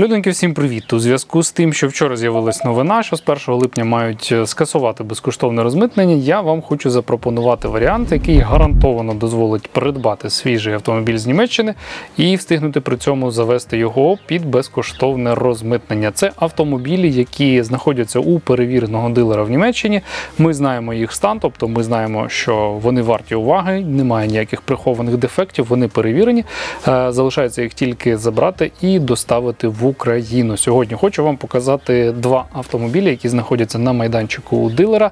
Люденьки, всім привіт! У зв'язку з тим, що вчора з'явилась новина, що з 1 липня мають е, скасувати безкоштовне розмитнення, я вам хочу запропонувати варіант, який гарантовано дозволить придбати свіжий автомобіль з Німеччини і встигнути при цьому завести його під безкоштовне розмитнення. Це автомобілі, які знаходяться у перевіреного дилера в Німеччині. Ми знаємо їх стан, тобто ми знаємо, що вони варті уваги, немає ніяких прихованих дефектів, вони перевірені. Е, Залишається їх тільки забрати і доставити в Україну. Сьогодні хочу вам показати два автомобілі, які знаходяться на майданчику у дилера,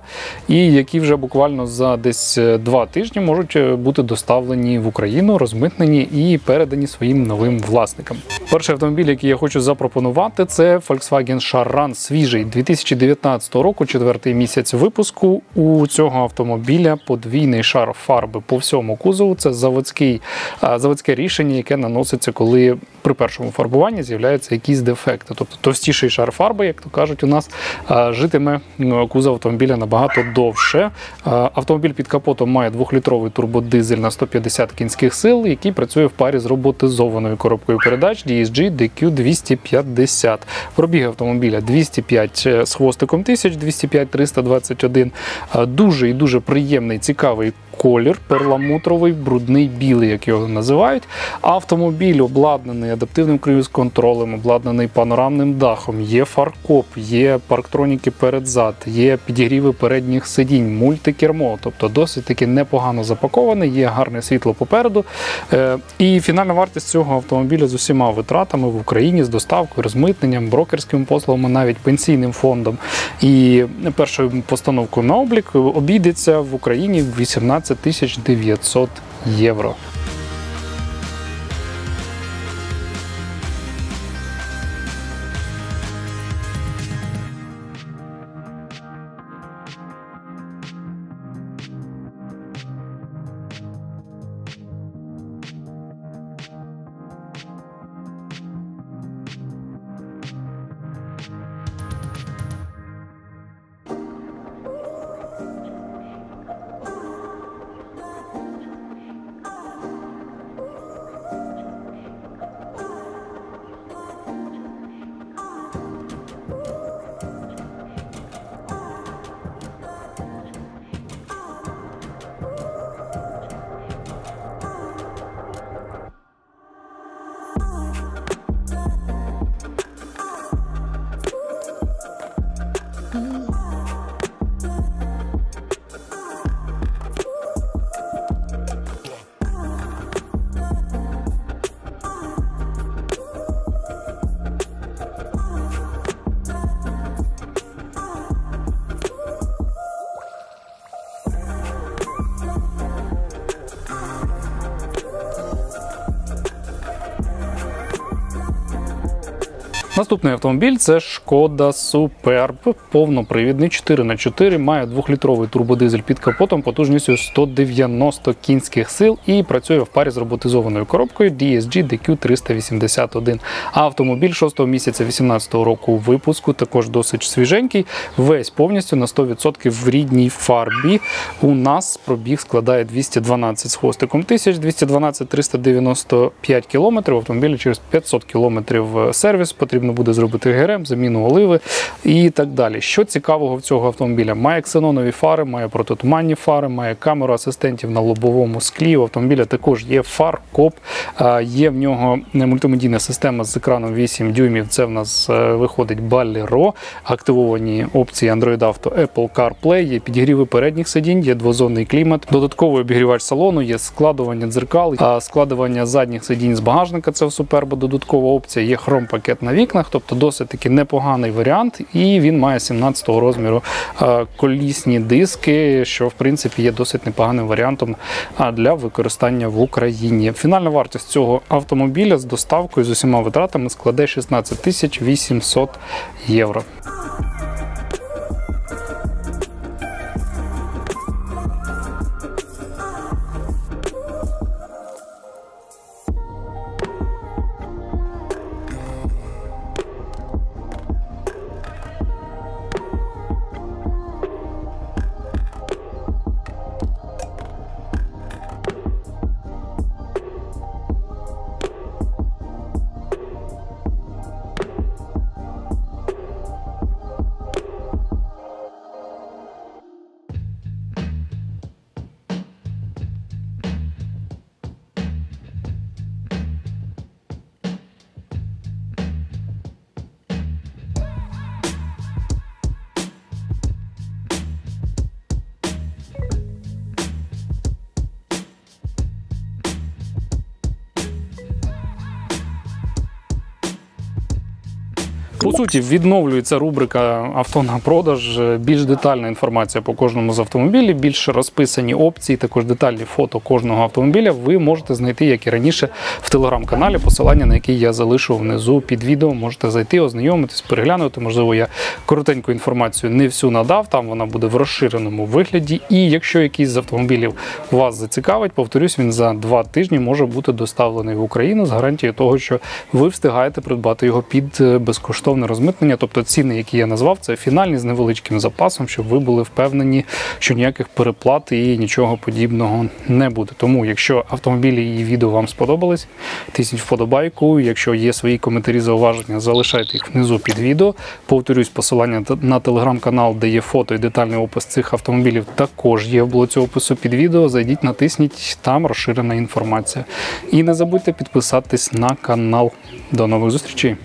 і які вже буквально за десь е, два тижні можуть е, бути доставлені в Україну, розмитнені і передані своїм новим власникам. Перший автомобіль, який я хочу запропонувати, це Volkswagen Charan свіжий 2019 року, четвертий місяць випуску. У цього автомобіля подвійний шар фарби по всьому кузову. Це заводський, заводське рішення, яке наноситься, коли при першому фарбуванні з'являються якісь дефекти. Тобто товстіший шар фарби, як то кажуть, у нас житиме ну, кузов автомобіля набагато довше. Автомобіль під капотом має двохлітровий турбодизель на 150 кінських сил, який працює в парі з роботизованою коробкою передач DSG DQ 250. Пробіг автомобіля 205 з хвостиком тисяч, 205 321. Дуже і дуже приємний, цікавий колір, перламутровий, брудний білий, як його називають. Автомобіль обладнаний адаптивним круїз-контролем, обладнаний панорамним дахом, є фаркоп, є парктроніки передзад, є підігріви передніх сидінь, мультикермо, тобто досить таки непогано запаковане, є гарне світло попереду. Е, і фінальна вартість цього автомобіля з усіма витратами в Україні з доставкою, розмитненням, брокерськими послугами, навіть пенсійним фондом і першою постановкою на облік обійдеться в Україні 18 11 тисяч 900 євро. Наступний автомобіль це Шкода Superb, повнопривідний 4х4, має двохлітровий турбодизель під капотом потужністю 190 кінських сил і працює в парі з роботизованою коробкою DSG DQ 381. Автомобіль 6 місяця 2018 року випуску також досить свіженький. Весь повністю на 100% в рідній фарбі. У нас пробіг складає 212 з хвостиком тисяч, 212 395 кілометрів. Автомобілі через 500 кілометрів сервіс потрібно буде зробити ГРМ, заміну оливи і так далі. Що цікавого в цього автомобіля? Має ксенонові фари, має протитуманні фари, має камеру асистентів на лобовому склі. У автомобіля також є фар, коп, є в нього мультимедійна система з екраном 8 дюймів. Це в нас е, виходить Balero, активовані опції Android Auto, Apple CarPlay, є підігріви передніх сидінь, є двозонний клімат, додатковий обігрівач салону, є складування дзеркал, складування задніх сидінь з багажника. Це в Superb додаткова опція, є хром-пакет на вікнах, тобто досить таки непоганий варіант, і він має 17-го розміру е, колісні диски, що в принципі є досить непоганим варіантом для використання в Україні. Фінальна вартість цього автомобіля з доставкою з усіма витратами складе 16 тисяч 800 євро. По суті, відновлюється рубрика авто на продаж. Більш детальна інформація по кожному з автомобілів, більш розписані опції, також детальні фото кожного автомобіля. Ви можете знайти, як і раніше, в телеграм-каналі, посилання на який я залишу внизу під відео. Можете зайти, ознайомитись, переглянути. Можливо, я коротеньку інформацію не всю надав. Там вона буде в розширеному вигляді. І якщо якийсь з автомобілів вас зацікавить, повторюсь, він за два тижні може бути доставлений в Україну з гарантією того, що ви встигаєте придбати його під е, безкоштовне розмитнення. Тобто ціни, які я назвав, це фінальні з невеличким запасом, щоб ви були впевнені, що ніяких переплат і нічого подібного не буде. Тому, якщо автомобілі і відео вам сподобались, тисніть вподобайку. Якщо є свої коментарі, зауваження, залишайте їх внизу під відео. Повторюсь, посилання на телеграм-канал, де є фото і детальний опис цих автомобілів, також є в блоці опису під відео. Зайдіть, натисніть, там розширена інформація. І не забудьте підписатись на канал. До нових зустрічей!